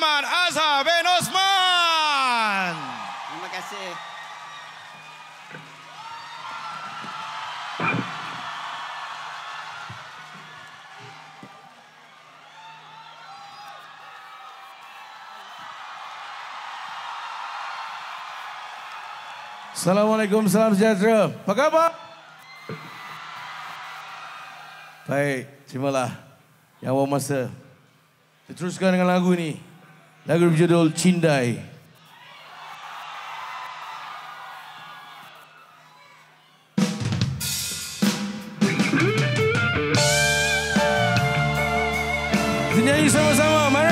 Osman Azhar bin Osman. Terima kasih. Assalamualaikum, salam sejahtera. Apa khabar? Baik, terimalah. Yang awal masa. Kita teruskan dengan lagu ini. Lagu berjudul Cindai. Nyanyi sama-sama. Mari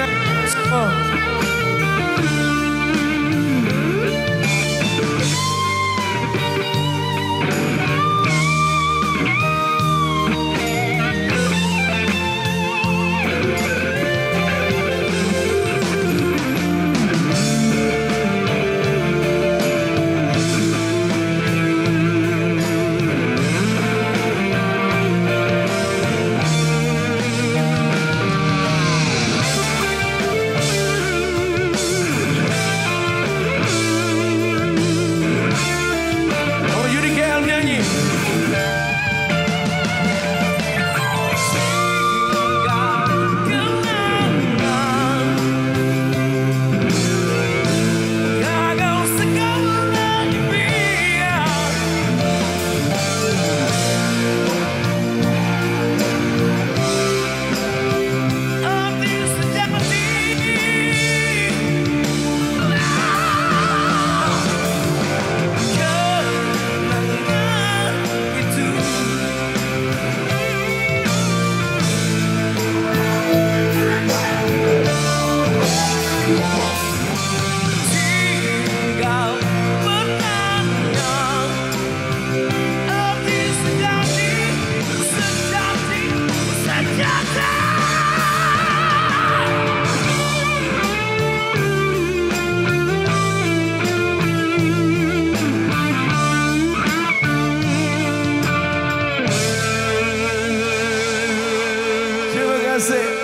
Oh Terima kasih.